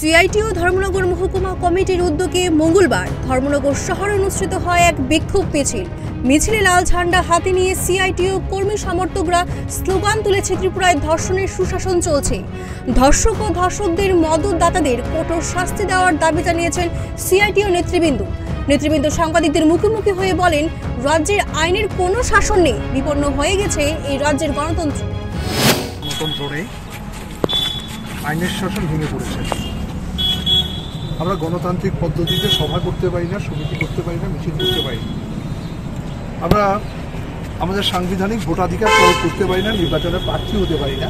CITO Dharmanagar মহকুমা কমিটির উদ্যোগে মঙ্গলবার ধর্মনগর শহরে অনুষ্ঠিত হয় এক বিক্ষোভ মিছিল। মিছিলে লাল ঝান্ডা হাতে নিয়ে সিআইটিও কর্মী সমর্থকরা স্লোগান তুলেছে ত্রিপুরায় ধর্ষণের সুশাসন চলছে। ধর্ষক ও ধর্ষকদের মদতদাতাদের কঠোর শাস্তি দেওয়ার দাবি জানিয়েছেন সিআইটিও নেতৃবৃন্দ। নেতৃবৃন্দ সাংবাদিকদের মুখোমুখি হয়ে বলেন, রাজ্যের আইনের কোনো শাসন নেই, বিপন্ন হয়ে গেছে এই রাজ্যের গণতন্ত্র। আইনের শাসন ভেঙে পড়েছে। আমরা গণতান্ত্রিক পদ্ধতিতে সভা করতে পারি না, সমিতি করতে পারি না, মিছিল করতে পারি না। আমরা আমাদের সাংবিধানিক ভোটাধিকার প্রয়োগ করতে পারি না, নির্বাচনে প্রার্থী হতে পারি না,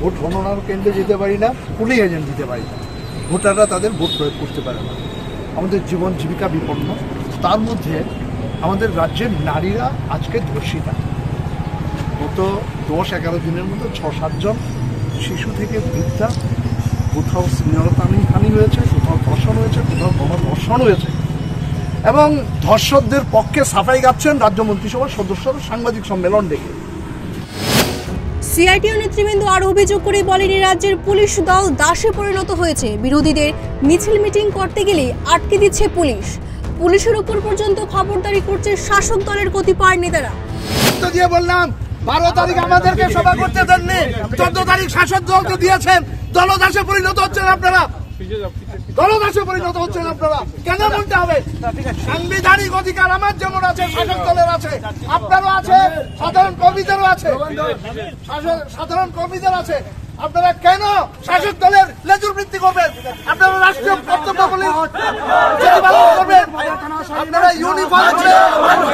ভোট গণনার কেন্দ্রে যেতে পারি না পুলিং এজেন্ট দিতে পারি না। ভোটাররা তাদের ভোট প্রয়োগ করতে পারে না। আমাদের জীবন জীবিকা বিপন্ন। তার মধ্যে আমাদের রাজ্যের নারীরা আজকে ধর্ষিতা গত দশ এগারো দিনের মধ্যে ছ সাতজন শিশু থেকে বৃদ্ধা কোথাও স্নেহতানি হানি হয়েছে কোথাও গণধর্ষণ হয়েছে। এবং ধর্ষকদের পক্ষে সাফাই গাচ্ছেন রাজ্য মন্ত্রিসভার সদস্যরা সাংবাদিক সম্মেলন ডেকে। সিআইটিও নেতৃবৃন্দ আরও অভিযোগ করে বলেন রাজ্যের পুলিশ দল দাসে পরিণত হয়েছে। বিরোধীদের মিছিল মিটিং করতে গেলে আটকে দিচ্ছে পুলিশ। পুলিশের উপর পর্যন্ত খবরদারি করছে শাসক দলের কতিপয় নেতারা। তো দিয়ে বললাম বারো তারিখ আমাদেরকে সভা করতে দেননি। চোদ্দ তারিখ শাসক দলকে দিয়েছেন। দলদাসে পরিণত হচ্ছেন আপনারা। দলদাসে পরিণত হচ্ছেন আপনারা। কেন বলতে হবে? সাংবিধানিক অধিকার আমার যেমন আছে, শাসক দলের আছে, আপনারও আছে, সাধারণ কর্মীদেরও আছে। সাধারণ কর্মীদের আছে। আপনারা কেন শাসক দলের লেজুর বৃত্তি করবেন? আপনারা রাষ্ট্রীয় কর্তব্যগুলি প্রতিপালন করবেন? আপনারা ইউনিফর্ম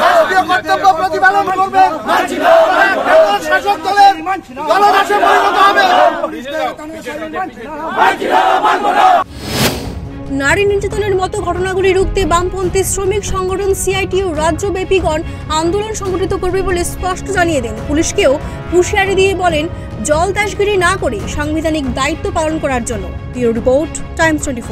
রাষ্ট্রীয় কর্তব্য প্রতিপালন করবেন? শাসক দলের দলদাসে পরিণত হবে? নারী নির্যাতনের মতো ঘটনাগুলি রুখতে বামপন্থী শ্রমিক সংগঠন সিআইটিও রাজ্যব্যাপীগণ আন্দোলন সংগঠিত করবে বলে স্পষ্ট জানিয়ে দেন। পুলিশকেও হুঁশিয়ারি দিয়ে বলেন, জল দাসগিরি না করে সাংবিধানিক দায়িত্ব পালন করার জন্য। Report, Times twenty